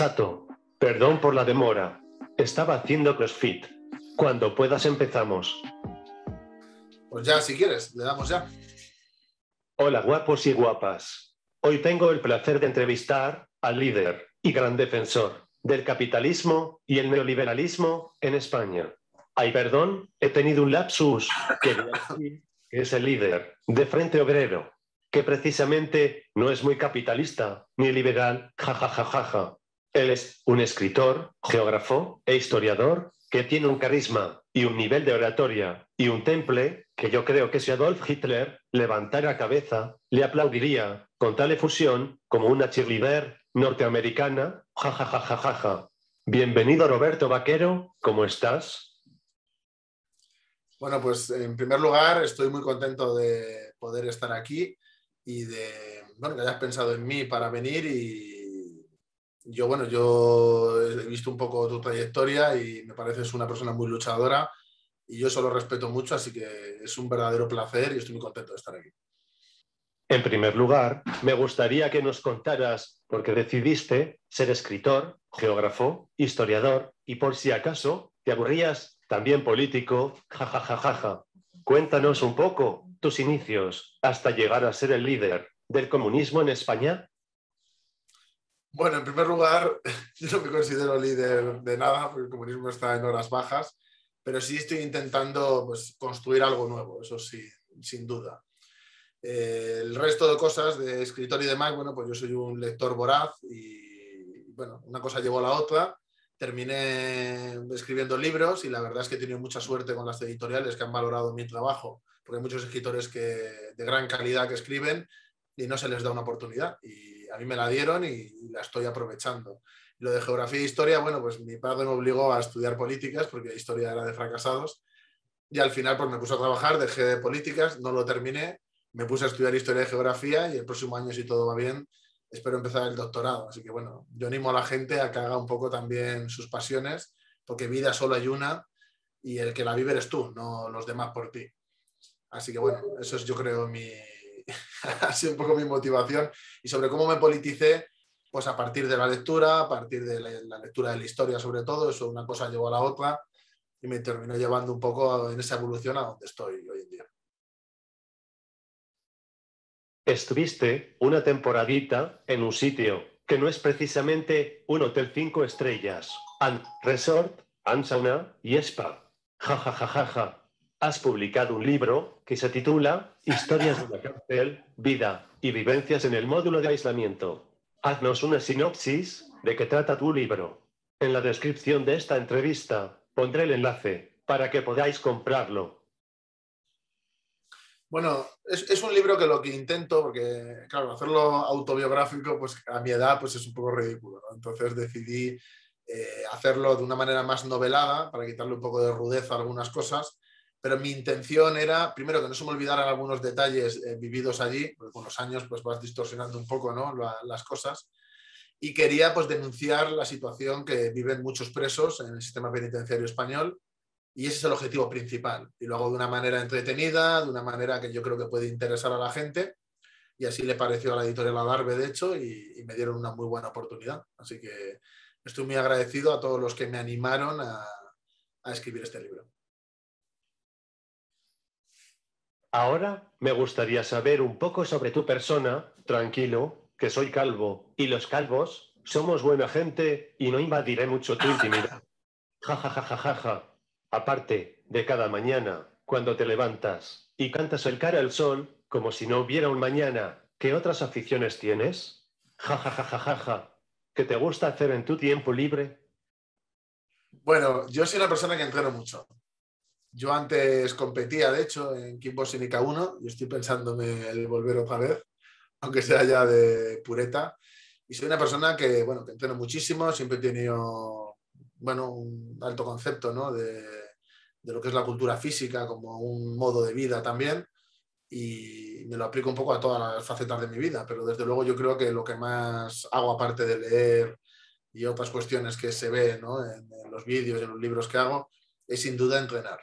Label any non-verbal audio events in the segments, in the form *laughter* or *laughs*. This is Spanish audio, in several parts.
Chato, perdón por la demora. Estaba haciendo CrossFit. Cuando puedas empezamos. Pues ya, si quieres, le damos ya. Hola guapos y guapas. Hoy tengo el placer de entrevistar al líder y gran defensor del capitalismo y el neoliberalismo en España. Ay, perdón, he tenido un lapsus. Que es el líder de Frente Obrero, que precisamente no es muy capitalista ni liberal, jajajajaja. Él es un escritor, geógrafo e historiador que tiene un carisma y un nivel de oratoria y un temple que yo creo que si Adolf Hitler levantara cabeza, le aplaudiría con tal efusión como una cheerleader norteamericana, jajajajaja. Bienvenido Roberto Vaquero, ¿cómo estás? Bueno, pues en primer lugar estoy muy contento de poder estar aquí y de bueno, que hayas pensado en mí para venir y yo, bueno, yo he visto un poco tu trayectoria y me pareces una persona muy luchadora y yo eso lo respeto mucho, así que es un verdadero placer y estoy muy contento de estar aquí. En primer lugar, me gustaría que nos contaras por qué decidiste ser escritor, geógrafo, historiador y por si acaso te aburrías también político, jajajajaja. Cuéntanos un poco tus inicios hasta llegar a ser el líder del comunismo en España. Bueno, en primer lugar, *laughs* yo no me considero líder de nada, porque el comunismo está en horas bajas, pero sí estoy intentando pues, construir algo nuevo, eso sí, sin duda. Eh, el resto de cosas de escritor y demás, bueno, pues yo soy un lector voraz y, bueno, una cosa llevó a la otra. Terminé escribiendo libros y la verdad es que he tenido mucha suerte con las editoriales que han valorado mi trabajo porque hay muchos escritores que, de gran calidad que escriben y no se les da una oportunidad. Y a mí me la dieron y, la estoy aprovechando. lo de geografía e historia, bueno, pues mi padre me obligó a estudiar políticas porque historia era de fracasados. Y al final pues me puse a trabajar, dejé de políticas, no lo terminé, me puse a estudiar historia y geografía y el próximo año, si todo va bien, espero empezar el doctorado. Así que bueno, yo animo a la gente a que haga un poco también sus pasiones, porque vida solo hay una y el que la vive eres tú, no los demás por ti. Así que bueno, eso es yo creo mi, *laughs* ha sido un poco mi motivación y sobre cómo me politicé, pues a partir de la lectura, a partir de la, lectura de la historia sobre todo, eso una cosa llevó a la otra y me terminó llevando un poco en esa evolución a donde estoy hoy en día. Estuviste una temporadita en un sitio que no es precisamente un hotel cinco estrellas, and resort, and sauna y spa. Ja, ja, ja, ja, ja has publicado un libro que se titula Historias de la cárcel, vida y vivencias en el módulo de aislamiento. Haznos una sinopsis de qué trata tu libro. En la descripción de esta entrevista pondré el enlace para que podáis comprarlo. Bueno, es, un libro que lo que intento, porque claro, hacerlo autobiográfico, pues a mi edad pues es un poco ridículo. Entonces decidí eh, hacerlo de una manera más novelada para quitarle un poco de rudeza a algunas cosas pero mi intención era, primero, que no se me olvidaran algunos detalles eh, vividos allí, porque con los años pues vas distorsionando un poco ¿no? las cosas, y quería pues denunciar la situación que viven muchos presos en el sistema penitenciario español, y ese es el objetivo principal. Y lo hago de una manera entretenida, de una manera que yo creo que puede interesar a la gente, y así le pareció a la editorial Adarve, de hecho, y, me dieron una muy buena oportunidad. Así que estoy muy agradecido a todos los que me animaron a escribir este libro. Ahora me gustaría saber un poco sobre tu persona, tranquilo, que soy calvo, y los calvos somos buena gente y no invadiré mucho tu *laughs* intimidad. Ja, ja, ja, ja, ja, ja. Aparte de cada mañana, cuando te levantas y cantas el cara al sol, como si no hubiera un mañana, ¿qué otras aficiones tienes? Ja, ja, ja, ja, ja, ja. ¿Qué te gusta hacer en tu tiempo libre? Bueno, yo soy una persona que entreno mucho. Yo antes competía, de hecho, en Kickboxing K1 y estoy pensándome el volver otra vez, aunque sea ya de pureta. Y soy una persona que, bueno, que entreno muchísimo, siempre he tenido, bueno, un alto concepto, ¿no? De, de lo que es la cultura física como un modo de vida también y me lo aplico un poco a todas las facetas de mi vida, pero desde luego yo creo que lo que más hago aparte de leer y otras cuestiones que se ven ¿no? en, en, los vídeos y en los libros que hago es sin duda entrenar.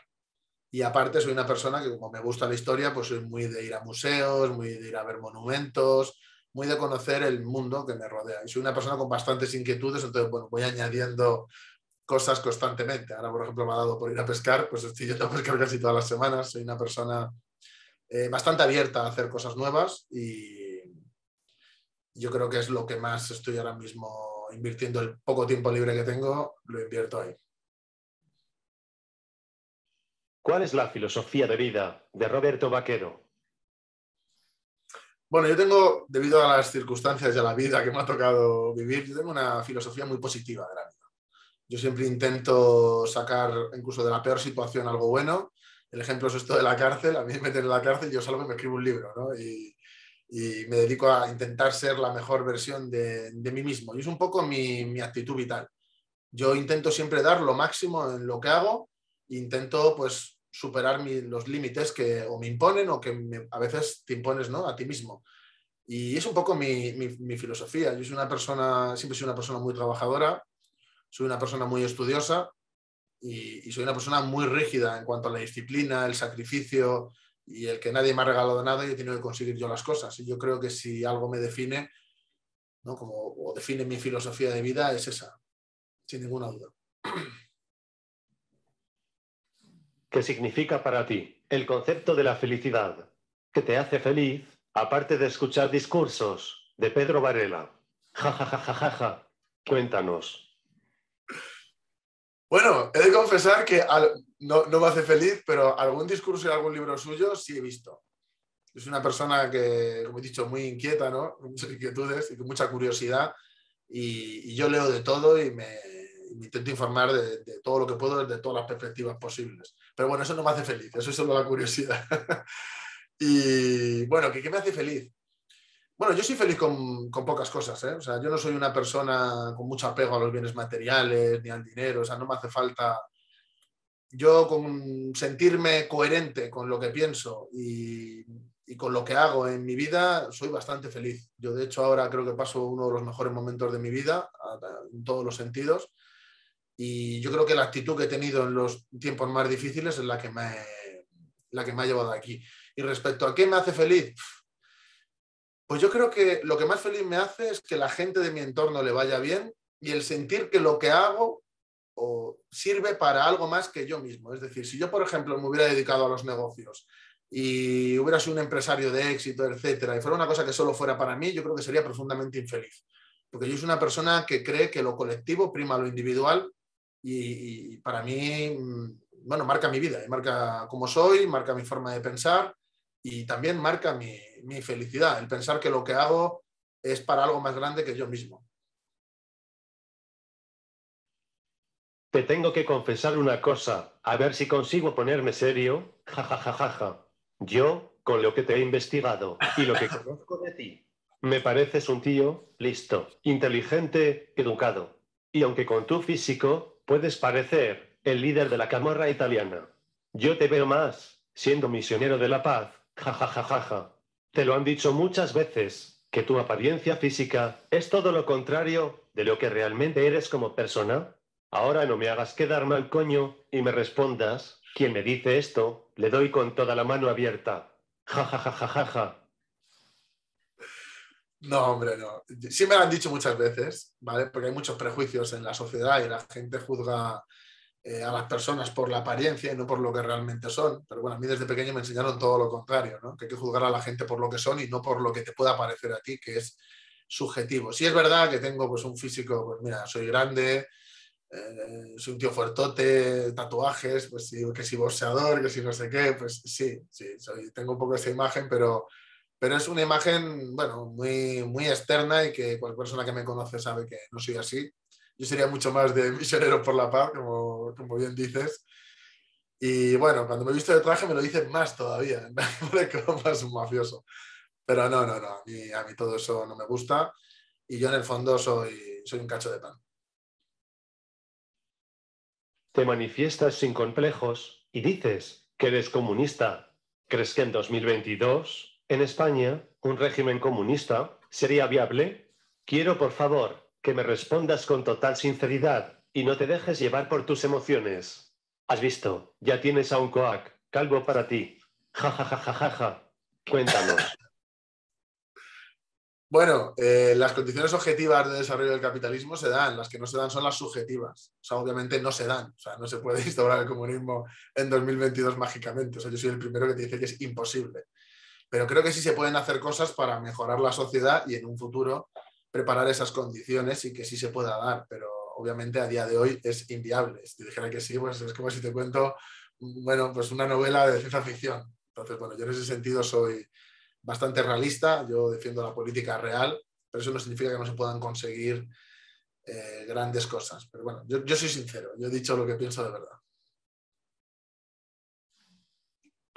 Y aparte soy una persona que como me gusta la historia, pues soy muy de ir a museos, muy de ir a ver monumentos, muy de conocer el mundo que me rodea. Y soy una persona con bastantes inquietudes, entonces, bueno, voy añadiendo cosas constantemente. Ahora, por ejemplo, me ha dado por ir a pescar, pues estoy yendo a pescar casi todas las semanas. Soy una persona eh, bastante abierta a hacer cosas nuevas y yo creo que es lo que más estoy ahora mismo invirtiendo. El poco tiempo libre que tengo, lo invierto ahí. ¿Cuál es la filosofía de vida de Roberto Vaquero? Bueno, yo tengo, debido a las circunstancias de la vida que me ha tocado vivir, yo tengo una filosofía muy positiva de la vida. Yo siempre intento sacar incluso de la peor situación algo bueno. El ejemplo es esto de la cárcel. A mí me meten en la cárcel, yo salgo y me escribo un libro, ¿no? Y, me dedico a intentar ser la mejor versión de, mí mismo. Y es un poco mi, mi, actitud vital. Yo intento siempre dar lo máximo en lo que hago. Intento, pues, superar los límites que o me imponen o que a veces te impones ¿no? a ti mismo. Y es un poco mi, mi, filosofía. Yo soy una persona, siempre soy una persona muy trabajadora, soy una persona muy estudiosa y, soy una persona muy rígida en cuanto a la disciplina, el sacrificio y el que nadie me ha regalado nada y he tenido que conseguir yo las cosas. Y yo creo que si algo me define, ¿no? Como, o define mi filosofía de vida, es esa, sin ninguna duda. *clears throat* ¿Qué significa para ti el concepto de la felicidad? ¿Qué te hace feliz, aparte de escuchar discursos de Pedro Varela? Ja, ja, ja, ja, ja, ja. Cuéntanos. Bueno, he de confesar que no, me hace feliz, pero algún discurso y algún libro suyo sí he visto. Es una persona que, como he dicho, muy inquieta, ¿no? Con muchas inquietudes y mucha curiosidad. y yo leo de todo y me, intento informar de, todo lo que puedo desde todas las perspectivas posibles. Pero bueno, eso no me hace feliz, eso es solo la curiosidad. *laughs* y bueno, ¿qué, me hace feliz? Bueno, yo soy feliz con, pocas cosas, ¿eh? O sea, yo no soy una persona con mucho apego a los bienes materiales ni al dinero, o sea, no me hace falta... Yo con sentirme coherente con lo que pienso y, y con lo que hago en mi vida, soy bastante feliz. Yo, de hecho, ahora creo que paso uno de los mejores momentos de mi vida, en todos los sentidos. Y yo creo que la actitud que he tenido en los tiempos más difíciles es la que me, la que me ha llevado aquí. Y respecto a qué me hace feliz, pues yo creo que lo que más feliz me hace es que la gente de mi entorno le vaya bien y el sentir que lo que hago o sirve para algo más que yo mismo. Es decir, si yo, por ejemplo, me hubiera dedicado a los negocios y hubiera sido un empresario de éxito, etcétera, y fuera una cosa que solo fuera para mí, yo creo que sería profundamente infeliz. Porque yo soy una persona que cree que lo colectivo prima lo individual y, para mí, mm, bueno, marca mi vida, marca cómo soy, marca mi forma de pensar y también marca mi, mi felicidad, el pensar que lo que hago es para algo más grande que yo mismo. Te tengo que confesar una cosa, a ver si consigo ponerme serio. Ja, ja, ja, ja, ja. Yo, con lo que te he investigado y lo que conozco de ti, me pareces un tío listo, inteligente, educado. Y aunque con tu físico Puedes parecer el líder de la camorra italiana. Yo te veo más, siendo misionero de la paz, ja Te lo han dicho muchas veces, que tu apariencia física es todo lo contrario de lo que realmente eres como persona. Ahora no me hagas quedar mal coño y me respondas, quien me dice esto, le doy con toda la mano abierta. Ja, no, hombre, no. Sí me lo han dicho muchas veces, ¿vale? Porque hay muchos prejuicios en la sociedad y la gente juzga eh, a las personas por la apariencia y no por lo que realmente son. Pero bueno, a mí desde pequeño me enseñaron todo lo contrario, ¿no? Que hay que juzgar a la gente por lo que son y no por lo que te pueda parecer a ti, que es subjetivo. Sí es verdad que tengo pues un físico, pues mira, soy grande, eh, soy un tío fuertote, tatuajes, pues sí, que si boxeador, que si no sé qué, pues sí, sí, soy, tengo un poco esa imagen, pero pero es una imagen, bueno, muy, muy externa y que cualquier persona que me conoce sabe que no soy así. Yo sería mucho más de *laughs* misionero por la paz, como, como bien dices. Y bueno, cuando me he visto de traje me lo dicen más todavía, *laughs* me más un mafioso. Pero no, no, no, a mí, a mí todo eso no me gusta y yo en el fondo soy, soy un cacho de pan. Te manifiestas sin complejos y dices que eres comunista. ¿Crees que en 2022 en España, un régimen comunista sería viable? Quiero, por favor, que me respondas con total sinceridad y no te dejes llevar por tus emociones. Has visto, ya tienes a un coac, calvo para ti. Ja, ja, ja, ja, ja, ja. Cuéntanos. *laughs* Bueno, eh, las condiciones objetivas de desarrollo del capitalismo se dan, las que no se dan son las subjetivas. O sea, obviamente no se dan, o sea, no se puede *laughs* instaurar el comunismo en 2022 mágicamente. O sea, yo soy el primero que te dice que es imposible. Pero creo que sí se pueden hacer cosas para mejorar la sociedad y en un futuro preparar esas condiciones y que sí se pueda dar. Pero obviamente a día de hoy es inviable. Si te dijera que sí, pues es como si te cuento, bueno, pues una novela de ciencia ficción. Entonces, bueno, yo en ese sentido soy bastante realista, yo defiendo la política real, pero eso no significa que no se puedan conseguir eh, grandes cosas. Pero bueno, yo, soy sincero, yo he dicho lo que pienso de verdad.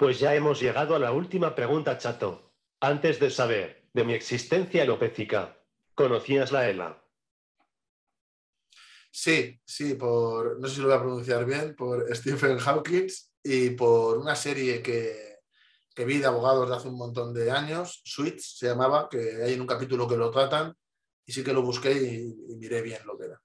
Pues ya hemos llegado a la última pregunta, Chato. Antes de saber de mi existencia alopécica, ¿conocías la ELA? Sí, sí, por, no sé si lo voy a pronunciar bien, por Stephen Hawking y por una serie que, que vi de abogados de hace un montón de años, Suits se llamaba, que hay en un capítulo que lo tratan, y sí que lo busqué y, miré bien lo que era.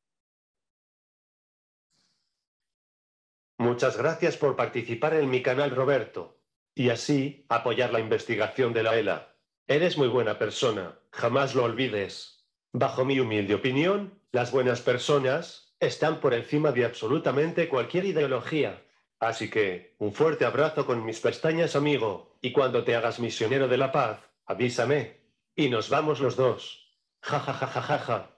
Muchas gracias por participar en mi canal, Roberto, y así apoyar la investigación de la ELA. Eres muy buena persona, jamás lo olvides. Bajo mi humilde opinión, las buenas personas están por encima de absolutamente cualquier ideología. Así que un fuerte abrazo con mis pestañas, amigo, y cuando te hagas misionero de la paz, avísame, y nos vamos los dos. Ja, ja, ja, ja, ja, ja.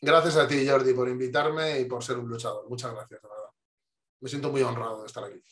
Gracias a ti, Jordi, por invitarme y por ser un luchador. Muchas gracias. Me siento muy honrado de estar aquí.